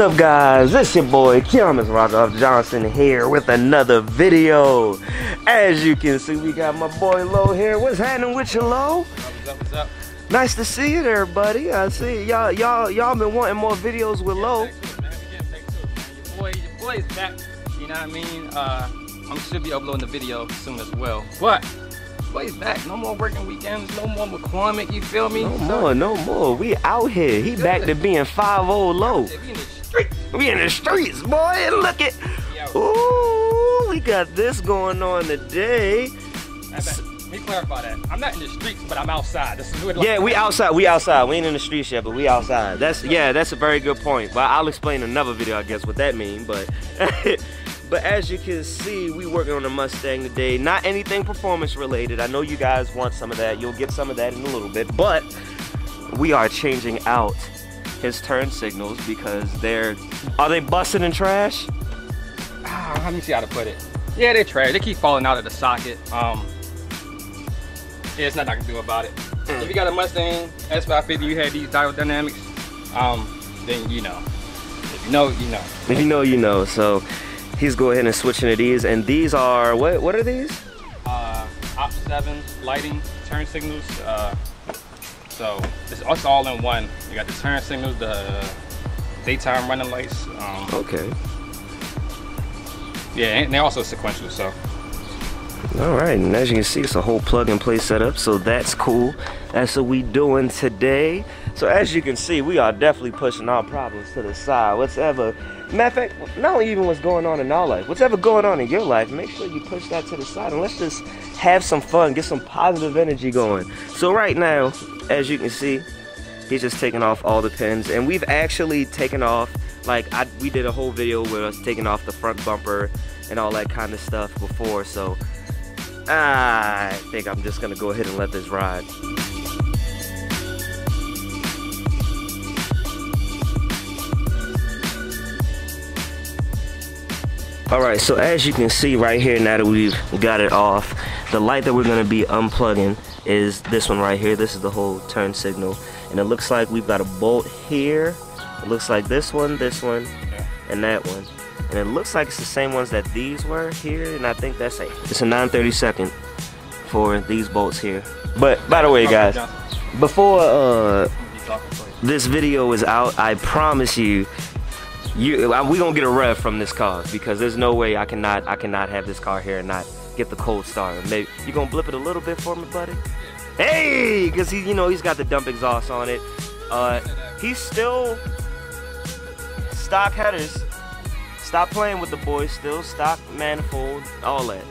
What's up guys? It's your boy Kiamas Randolph Johnson here with another video. As you can see, we got my boy Low here. What's happening with you, Low? What's up, what's up? Nice to see you there, buddy. I see y'all y'all y'all been wanting more videos with Low. Thanks man. We thanks man. Your boy, your boy is back. You know what I mean? Uh, I'm should be uploading the video soon as well. But boy's back. No more working weekends. No more McCormick. You feel me? No So, more, no more. We out here. He back to being 5 Low. We in the street. We in the streets, boy. And look at. Ooh, we got this going on today. Let me clarify that. I'm not in the streets, but I'm outside. This is what Yeah, we outside. We outside. We ain't in the streets yet, but we outside. That's yeah, that's a very good point. But I'll explain another video, I guess, what that mean. But but as you can see, we working on a Mustang today. Not anything performance related. I know you guys want some of that. You'll get some of that in a little bit. But we are changing out his turn signals because they're are they busted in trash? Ah, let me see how to put it. Yeah, they're trash. They keep falling out of the socket. Um, yeah, it's nothing I can do about it. If you got a Mustang S550, you had these Diode Dynamics, um, then you know. If you know, you know. If you know, you know. So he's go ahead and switching to these, and these are what? What are these? Uh, OPT7 lighting, turn signals. Uh, so it's, it's all in one. You got the turn signals, the daytime running lights. Um, Okay. yeah, and they're also sequential. So All right, and as you can see, it's a whole plug and play setup, so that's cool. That's what we doing today. So as you can see, we are definitely pushing our problems to the side. Whatever, matter of fact, not even what's going on in our life, whatever going on in your life, make sure you push that to the side and let's just have some fun, get some positive energy going. So right now, as you can see, he's just taking off all the pins, and we've actually taken off, like I, we did a whole video with us taking off the front bumper and all that kind of stuff before, so I think I'm just gonna go ahead and let this ride. All right, so as you can see right here, now that we've got it off, the light that we're gonna be unplugging is this one right here. This is the whole turn signal. And it looks like we've got a bolt here. It looks like this one, this one, and that one. And it looks like it's the same ones that these were here, and I think that's a, it's a 932nd for these bolts here. But by the way, guys, before uh, this video is out, I promise you, you uh, we gonna get a rev from this car because there's no way I cannot I cannot have this car here and not get the cold start. Maybe you gonna blip it a little bit for me, buddy? Hey, because he you know he's got the dump exhaust on it. Uh, he's still stock headers. Stop playing with the boys. Still stock manifold, all that.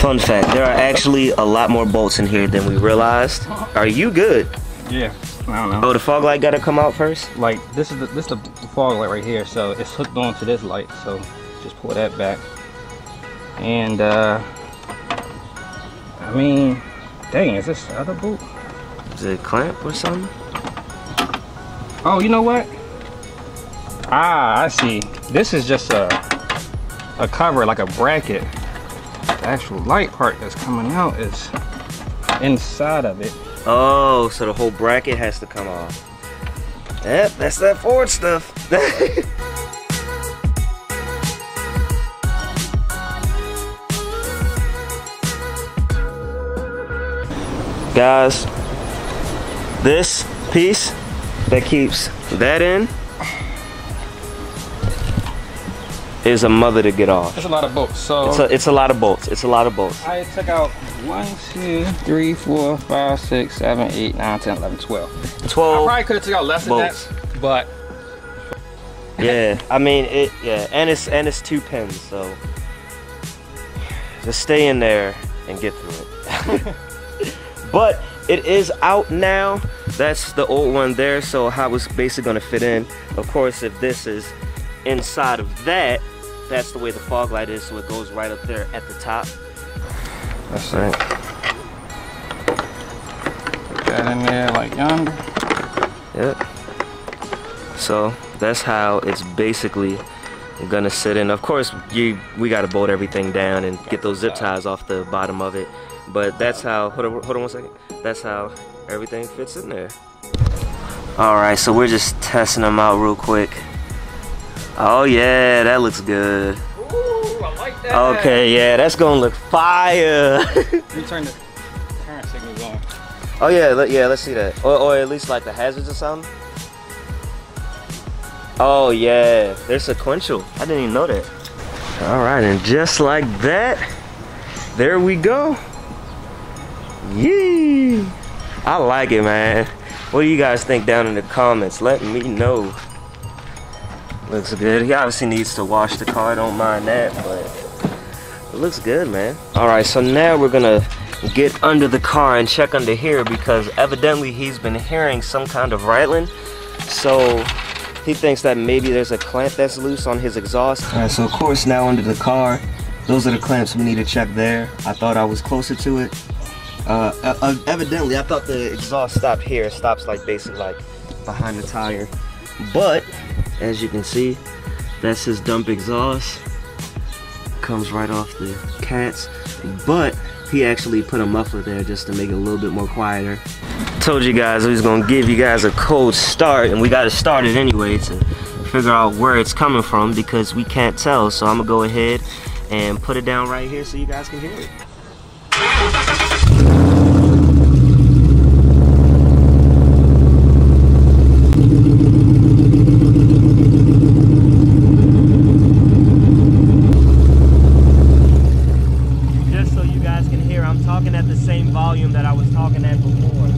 Fun fact: there are actually a lot more bolts in here than we realized. Are you good? Yeah, I don't know. Oh, the fog light gotta come out first. like this is the, this is the fog light right here so it's hooked onto this light so just pull that back and uh I mean dang is this the other boot Is it a clamp or something? oh you know what ah I see this is just a a cover like a bracket the actual light part that's coming out is inside of it Oh, so the whole bracket has to come off. Yep, that's that Ford stuff. Guys, this piece that keeps that in is a mother to get off. It's a lot of bolts so It's a, it's a lot of bolts. It's a lot of bolts. I took out 1, 2, 3, 4, 5, 6, 7, 8, 9, 10, 11, 12. I probably could have took out less than that, but Yeah, I mean it. Yeah, and it's and it's two pins, so just stay in there and get through it. but it is out now. That's the old one there. So how it's basically gonna fit in. Of course, if this is inside of that, that's the way the fog light is. So it goes right up there at the top. That's right. put that in there like yonder. Yep. So that's how it's basically gonna sit in. Of course, you we gotta bolt everything down and get those zip ties off the bottom of it. But that's how. Hold on, hold on one second. That's how everything fits in there. All right, so we're just testing them out real quick. Oh yeah, that looks good. Ooh, I like that. Okay, yeah, that's gonna look fire. Let me turn the turn signals on. oh yeah, let, yeah, let's see that. Or, or at least like the hazards or something. Oh yeah, they're sequential. I didn't even know that. All right, and just like that, there we go. Yee! I like it, man. What do you guys think down in the comments? Let me know. Looks good. He obviously needs to wash the car. I don't mind that, but it looks good, man. All right, so now we're gonna get under the car and check under here because evidently he's been hearing some kind of rattling. So he thinks that maybe there's a clamp that's loose on his exhaust. All right, so of course now under the car, those are the clamps we need to check there. I thought I was closer to it. Uh, uh, evidently, I thought the exhaust stopped here. It stops like basically like behind the tire. But as you can see, that's his dump exhaust. Comes right off the cats. But he actually put a muffler there just to make it a little bit more quieter. Told you guys I was gonna give you guys a cold start and we got to start it anyway to figure out where it's coming from because we can't tell. So I'm gonna go ahead and put it down right here so you guys can hear it. Just so you guys can hear, I'm talking at the same volume that I was talking at before.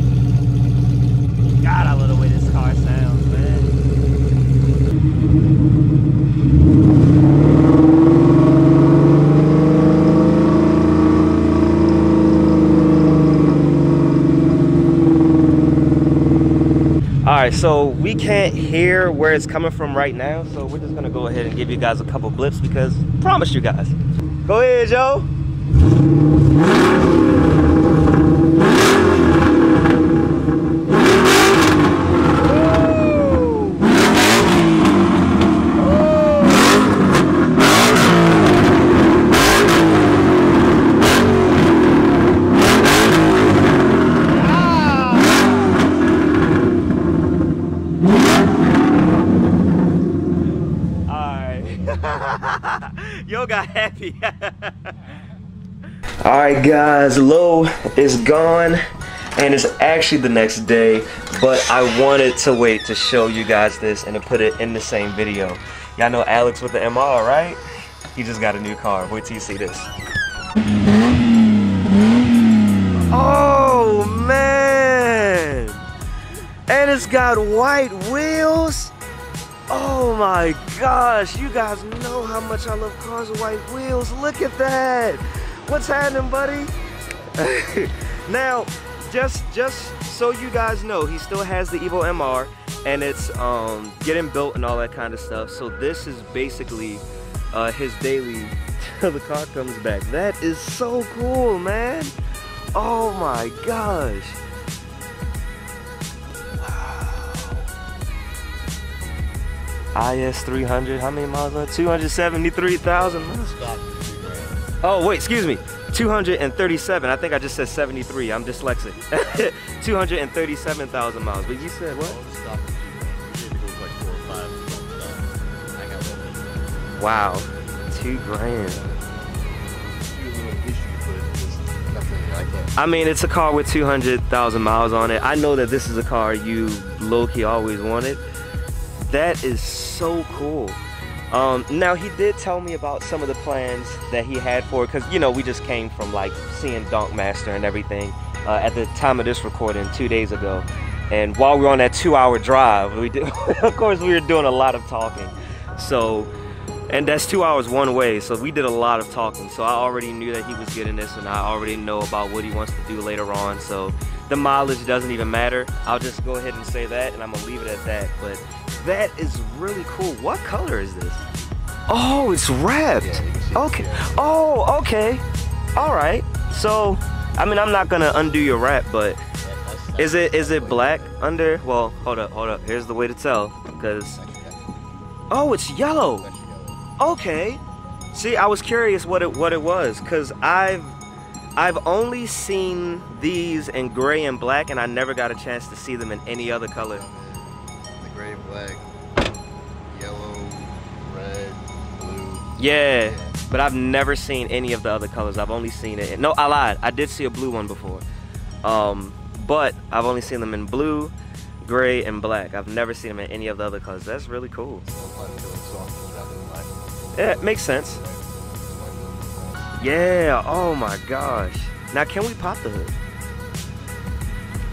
God, I love the way this car sounds, man. All right, so we can't hear where it's coming from right now, so we're just gonna go ahead and give you guys a couple blips because I promise you guys. Go ahead, Joe. Alright. Yo got happy. Alright guys, Low is gone and it's actually the next day, but I wanted to wait to show you guys this and to put it in the same video. Y'all know Alex with the MR, right? He just got a new car. Wait till you see this. Oh man! And it's got white wheels. Oh my gosh, you guys know how much I love cars with white wheels. Look at that. What's happening, buddy? now, just just so you guys know, he still has the Evo MR and it's um, getting built and all that kind of stuff. So this is basically uh, his daily till the car comes back. That is so cool, man. Oh my gosh. IS 300, how many miles on 273,000 miles. Oh, wait, excuse me. 237. I think I just said 73. I'm dyslexic. 237,000 miles. But you said what? Wow. Two grand. I mean, it's a car with 200,000 miles on it. I know that this is a car you low-key always wanted. That is so cool. Um, now he did tell me about some of the plans that he had for it, because you know we just came from like seeing Donk Master and everything uh, at the time of this recording two days ago. And while we were on that two-hour drive, we did, of course, we were doing a lot of talking. So, and that's two hours one way. So we did a lot of talking. So I already knew that he was getting this, and I already know about what he wants to do later on. So the mileage doesn't even matter. I'll just go ahead and say that, and I'm gonna leave it at that. But that is really cool. What color is this? Oh, it's wrapped. Yeah, okay. Oh, okay. All right. So, I mean, I'm not gonna undo your wrap, but is it is it black under? Well, hold up, hold up. Here's the way to tell, because oh, it's yellow. Okay. See, I was curious what it what it was, cause I've I've only seen these in gray and black, and I never got a chance to see them in any other color. Black, yellow, Yeah, but I've never seen any of the other colors. I've only seen it. No, I lied. I did see a blue one before. Um, but I've only seen them in blue, gray, and black. I've never seen them in any of the other colors. That's really cool. Yeah, it makes sense. Yeah, oh my gosh. Now can we pop the hood?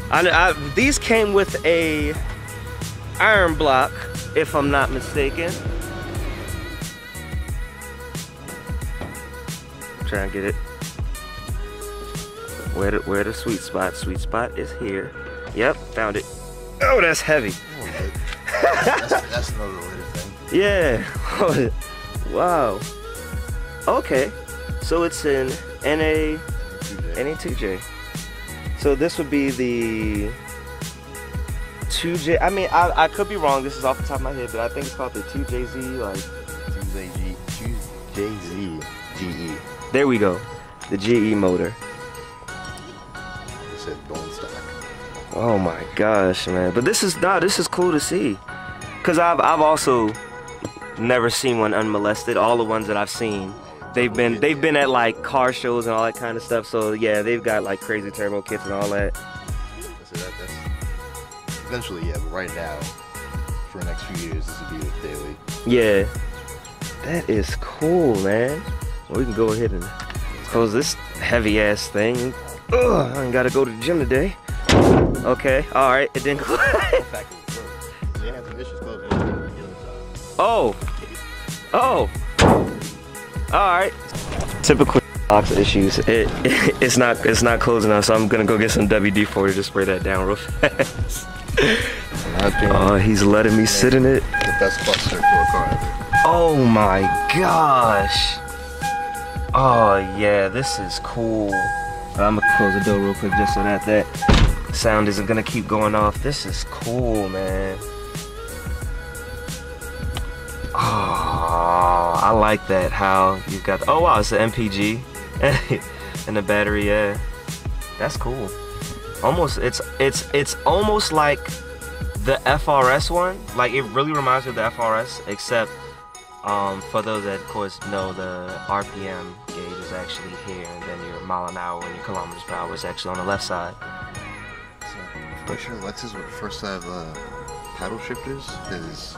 I, I, these came with a iron block, if I'm not mistaken. Try and get it. Where the, where the sweet spot? Sweet spot is here. Yep, found it. Oh, that's heavy. that's, that's another later thing. Yeah. wow. Okay. So it's an NA, NA2J. So this would be the 2J. I mean, I, I could be wrong. This is off the top of my head, but I think it's called the 2JZ. Like 2JZ, 2JZ GE. There we go. The GE motor. It said bone stock. Oh my gosh, man! But this is nah, this is cool to see, cause I've I've also never seen one unmolested. All the ones that I've seen they've been they've been at like car shows and all that kind of stuff. So yeah, they've got like crazy turbo kits and all that. Eventually, yeah. But right now, for the next few years, this will be the daily. Yeah, that is cool, man. Well, we can go ahead and close this heavy ass thing. Ugh, I ain't gotta go to the gym today. Okay, all right, it didn't oh, oh. All right. Typical box issues. It, it, it's not it's not closing up, so I'm gonna go get some WD-40 to spray that down real fast. Oh, he's letting me sit in it. The best cluster for a car ever. Oh my gosh. Oh yeah, this is cool. I'm gonna close the door real quick just so that that sound isn't gonna keep going off. This is cool, man. Oh, I like that. How you've got. Oh wow, it's an MPG and the battery. Yeah, that's cool. Almost, it's it's it's almost like the FRS one. Like it really reminds me of the FRS, except um, for those that, of course, know the RPM gauge is actually here, and then your mile an hour and your kilometers per hour is actually on the left side. So, I'm pretty sure Lexus would first have uh, paddle shifters, because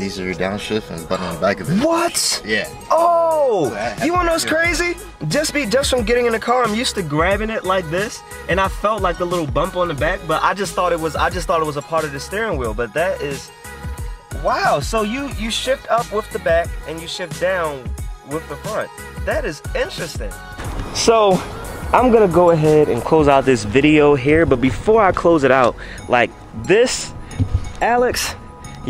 these are your downshift and button on the back of it. What? Yeah. Oh! So you know what's crazy? Just be just from getting in the car, I'm used to grabbing it like this, and I felt like the little bump on the back, but I just thought it was I just thought it was a part of the steering wheel. But that is wow. So you you shift up with the back and you shift down with the front. That is interesting. So I'm gonna go ahead and close out this video here, but before I close it out, like this, Alex,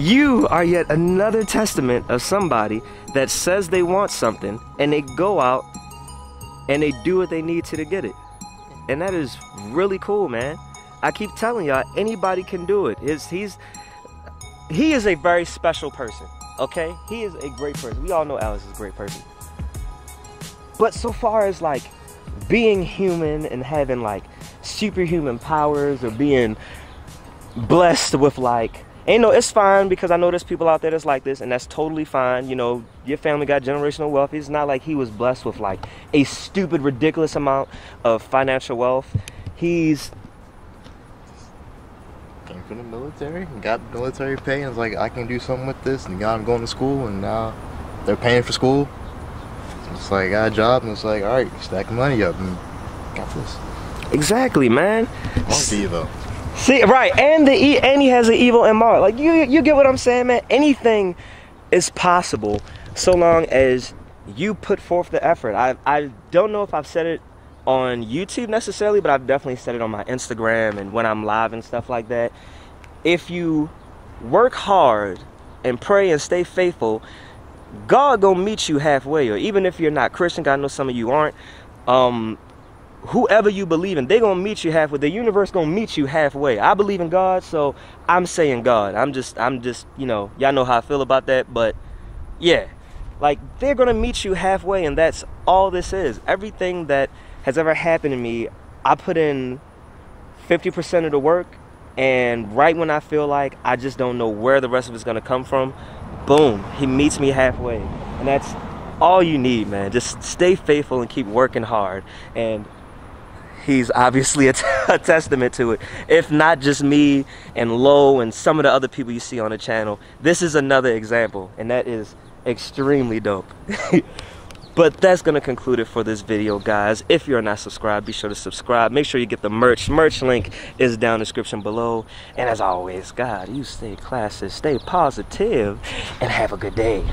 you are yet another testament of somebody that says they want something and they go out and they do what they need to to get it. And that is really cool, man. I keep telling y'all, anybody can do it. He's, he's he is a very special person. Okay, he is a great person. We all know Alex is a great person. But so far as like being human and having like superhuman powers or being blessed with like and no, it's fine because I know there's people out there that's like this, and that's totally fine. You know, your family got generational wealth. It's not like he was blessed with like a stupid, ridiculous amount of financial wealth. He's came from the military, got military pay, and was like, I can do something with this, and got him going to school, and now they're paying for school. So it's like, I got a job, and it's like, all right, stack money up, and got this. Exactly, man. On though. See, right, and the and he has an Evo MR. Like you, you get what I'm saying, man. Anything is possible so long as you put forth the effort. I I don't know if I've said it on YouTube necessarily, but I've definitely said it on my Instagram and when I'm live and stuff like that. If you work hard and pray and stay faithful, God gonna meet you halfway. Or even if you're not Christian, God knows some of you aren't. Um, whoever you believe in, they're gonna meet you halfway. The universe gonna meet you halfway. I believe in God, so I'm saying God. I'm just, I'm just, you know, y'all know how I feel about that, but yeah, like they're gonna meet you halfway, and that's all this is. Everything that has ever happened to me, I put in 50% of the work, and right when I feel like I just don't know where the rest of it's gonna come from, boom, he meets me halfway, and that's all you need, man. Just stay faithful and keep working hard. And he's obviously a, testament to it. If not just me and Lo and some of the other people you see on the channel, this is another example, and that is extremely dope. but that's gonna conclude it for this video guys. If you're not subscribed be sure to subscribe. Make sure you get the merch. Merch link is down in the description below. And as always god you stay classy stay positive and have a good day